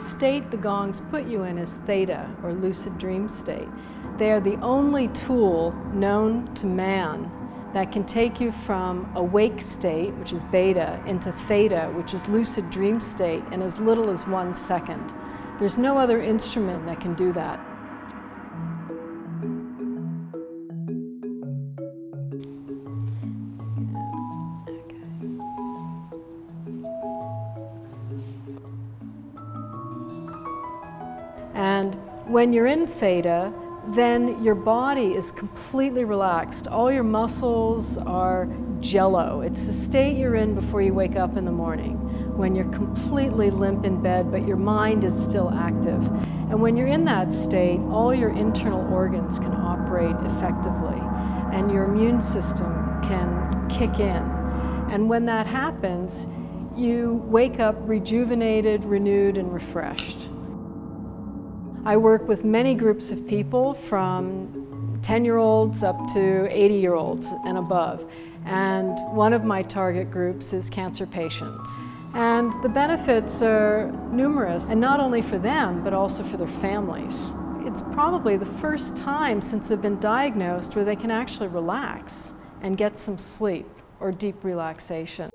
state the gongs put you in is theta, or lucid dream state. They are the only tool known to man that can take you from awake state, which is beta, into theta, which is lucid dream state, in as little as one second. There's no other instrument that can do that. And when you're in theta, then your body is completely relaxed. All your muscles are jello. It's the state you're in before you wake up in the morning, when you're completely limp in bed, but your mind is still active. And when you're in that state, all your internal organs can operate effectively, and your immune system can kick in. And when that happens, you wake up rejuvenated, renewed, and refreshed. I work with many groups of people from 10-year-olds up to 80-year-olds and above. And one of my target groups is cancer patients. And the benefits are numerous, and not only for them, but also for their families. It's probably the first time since they've been diagnosed where they can actually relax and get some sleep or deep relaxation.